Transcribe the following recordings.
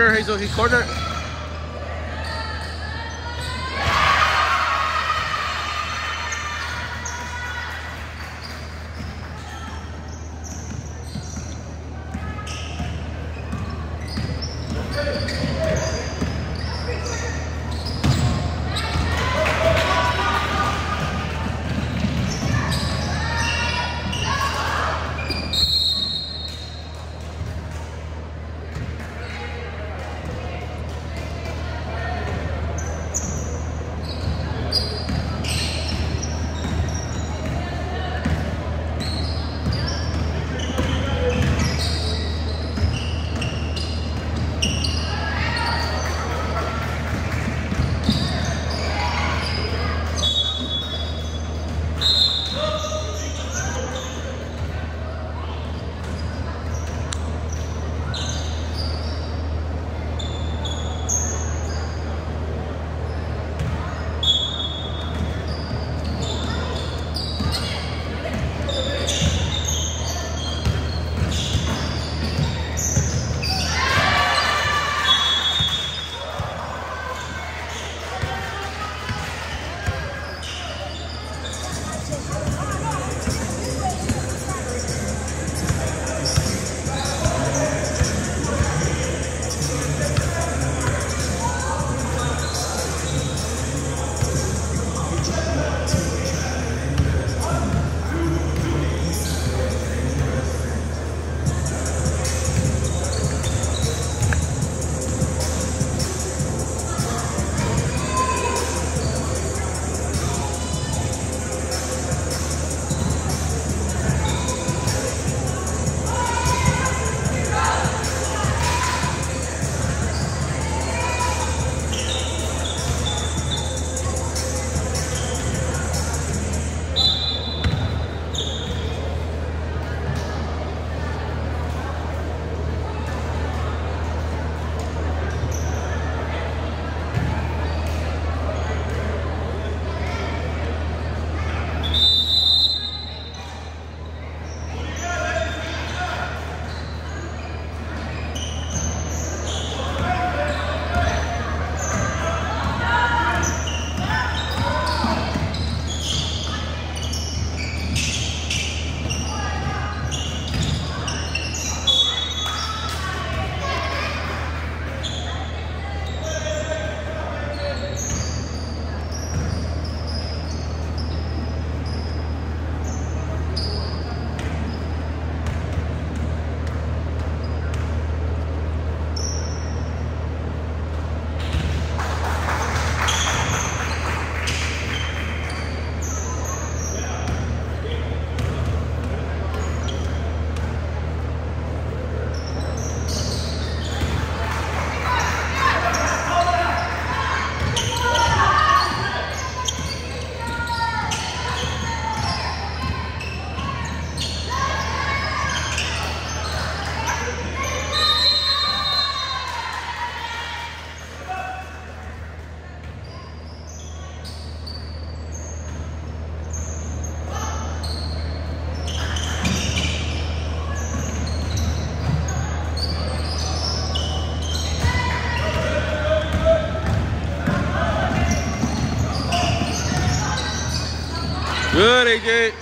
Corner, Hazel, he corner. AJ.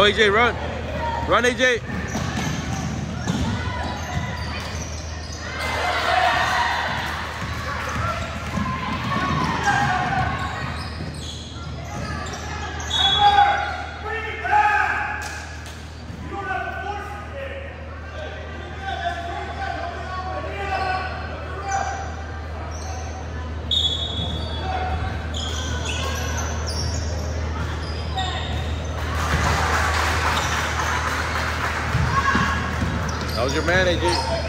Go AJ, run. Run AJ. Was your man, AJ.